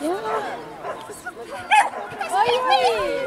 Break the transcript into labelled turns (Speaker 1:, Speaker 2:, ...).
Speaker 1: Yeah.
Speaker 2: Woo!